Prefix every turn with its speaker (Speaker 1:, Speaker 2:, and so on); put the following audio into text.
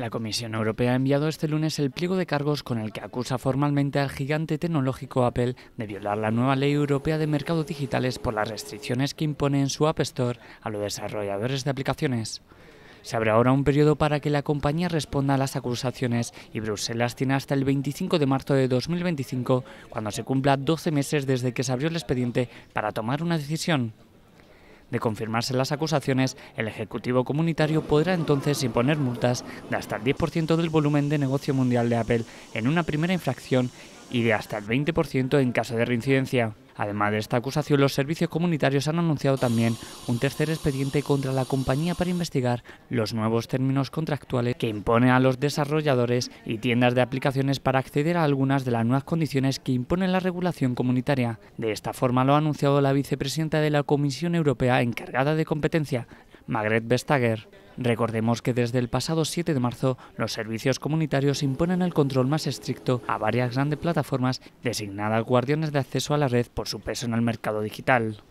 Speaker 1: La Comisión Europea ha enviado este lunes el pliego de cargos con el que acusa formalmente al gigante tecnológico Apple de violar la nueva ley europea de mercados digitales por las restricciones que impone en su App Store a los desarrolladores de aplicaciones. Se abre ahora un periodo para que la compañía responda a las acusaciones y Bruselas tiene hasta el 25 de marzo de 2025, cuando se cumpla 12 meses desde que se abrió el expediente, para tomar una decisión. De confirmarse las acusaciones, el Ejecutivo Comunitario podrá entonces imponer multas de hasta el 10% del volumen de negocio mundial de Apple en una primera infracción y de hasta el 20% en caso de reincidencia. Además de esta acusación, los servicios comunitarios han anunciado también un tercer expediente contra la compañía para investigar los nuevos términos contractuales que impone a los desarrolladores y tiendas de aplicaciones para acceder a algunas de las nuevas condiciones que impone la regulación comunitaria. De esta forma lo ha anunciado la vicepresidenta de la Comisión Europea encargada de competencia, Margrethe Vestager. Recordemos que desde el pasado 7 de marzo los servicios comunitarios imponen el control más estricto a varias grandes plataformas designadas guardianes de acceso a la red por su peso en el mercado digital.